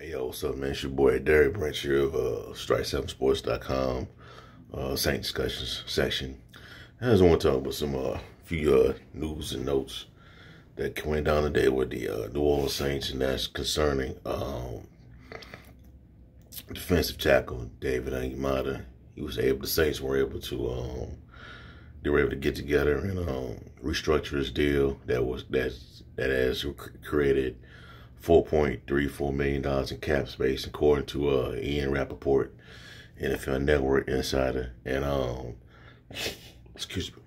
Hey, yo, what's up, man? It's your boy, Derek Branch here of uh, Strike7Sports.com, uh, Saint Discussions section. I just want to talk about some uh, few uh, news and notes that went down today with the uh, New Orleans Saints, and that's concerning um, defensive tackle David Onyemata. He was able, the Saints were able to, um, they were able to get together and um, restructure his deal that was that that has created $4.34 million in cap space, according to uh, Ian Rapoport, NFL Network Insider. And, um, excuse me,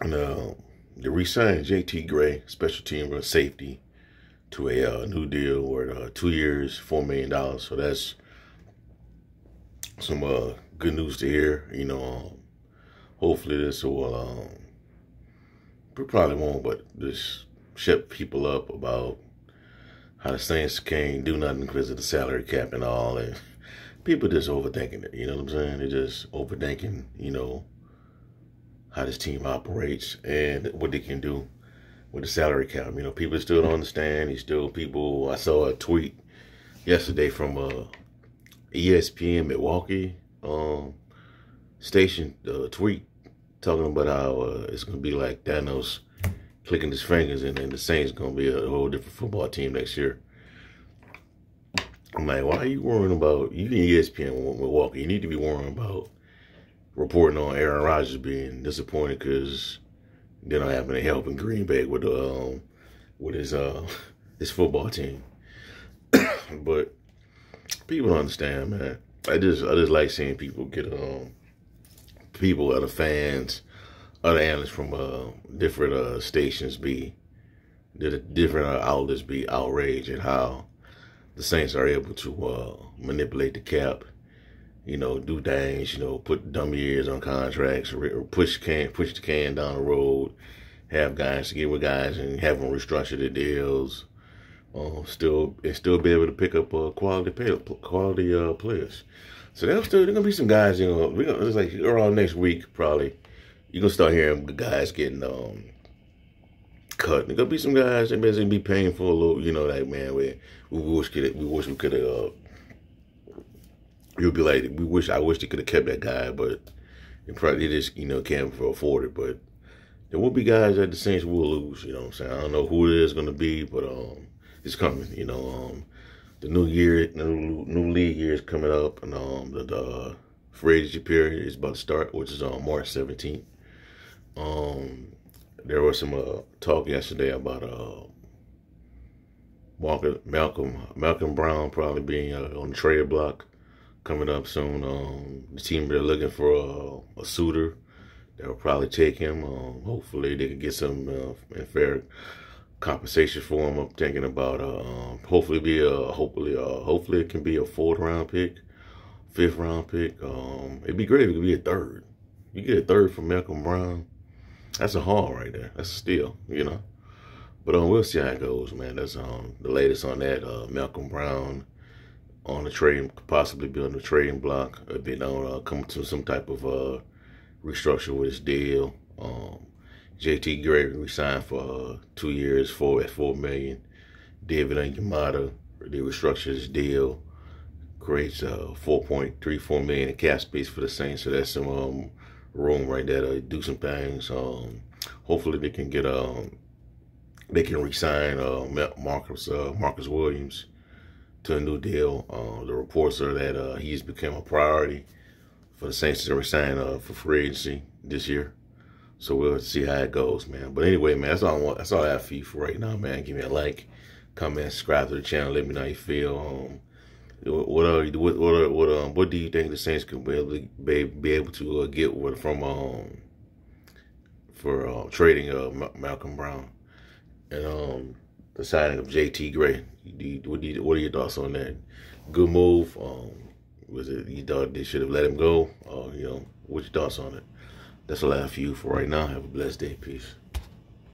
and, uh, they re-signed JT Gray, special team safety, to a uh, new deal worth uh, two years, $4 million. So that's some uh, good news to hear. You know, um, hopefully this will, um, we probably won't, but just shut people up about how the Saints can't do nothing because of the salary cap and all. And people just overthinking it. You know what I'm saying? They're just overthinking, you know, how this team operates and what they can do with the salary cap. You know, people still don't understand. He's still people. I saw a tweet yesterday from uh, ESPN Milwaukee um, station uh, tweet talking about how uh, it's going to be like Thanos clicking his fingers, and then the Saints gonna be a whole different football team next year. I'm like, why are you worrying about you need ESPN Milwaukee? You need to be worrying about reporting on Aaron Rodgers being disappointed because they're not having any help in Green Bay with um with his uh his football team. but people don't understand, man. I just I just like seeing people get um people other fans other analysts from uh, different uh, stations be, different uh, outlets be outraged at how the Saints are able to uh, manipulate the cap, you know, do things, you know, put dumb years on contracts, or push can push the can down the road, have guys to get with guys and have them restructure their deals, uh, still and still be able to pick up uh, quality pay, quality uh, players. So there's still there's gonna be some guys, you know, we're gonna it's like around next week probably you're gonna start hearing the guys getting um cut. There's gonna be some guys that basically be paying for a little, you know, like man, we we wish could we wish we could have. Uh, you'll be like, we wish I wish they could have kept that guy, but they probably just you know can't afford it. But there will be guys that the Saints will lose. You know what I'm saying? I don't know who it is gonna be, but um, it's coming. You know, um, the new year, new new league year is coming up, and um, the, the free agency period is about to start, which is on March 17th. Um, there was some uh, talk yesterday about uh, Walker, Malcom Malcom Brown probably being uh, on the trade block coming up soon. Um, the team they're looking for a, a suitor that will probably take him. Um, hopefully they can get some uh, fair compensation for him. I'm thinking about uh, um, hopefully be a hopefully uh, hopefully it can be a fourth round pick, fifth round pick. Um, it'd be great if it could be a third. You get a third from Malcom Brown that's a haul right there. That's a steal, you know. But um, we'll see how it goes, man. That's um the latest on that. Uh, Malcom Brown on the trading, possibly be on the trading block. Uh, been on uh, coming to some type of uh restructure with his deal. Um, JT Gray resigned for uh, two years, four at four million. David Onyemata, they restructured his deal, creates uh 4.34 million in cap space for the Saints. So that's some um room right there to do some things. Um, hopefully they can get um they can resign uh Marcus uh, Marcus Williams to a new deal. Uh, the reports are that uh, he's become a priority for the Saints to resign uh, for free agency this year. So we'll see how it goes, man. But anyway, man, that's all I want. That's all I have for you for right now, man. Give me a like, comment, subscribe to the channel. Let me know how you feel. Um, what uh, what what what um what do you think the Saints could be able to be, be able to uh, get from um for uh, trading uh Malcom Brown and um the signing of JT Gray? You, what do you, what are your thoughts on that? Good move. Um, was it you thought they should have let him go? Uh, you know, what's your thoughts on it? That's all I have for you for right now. Have a blessed day. Peace.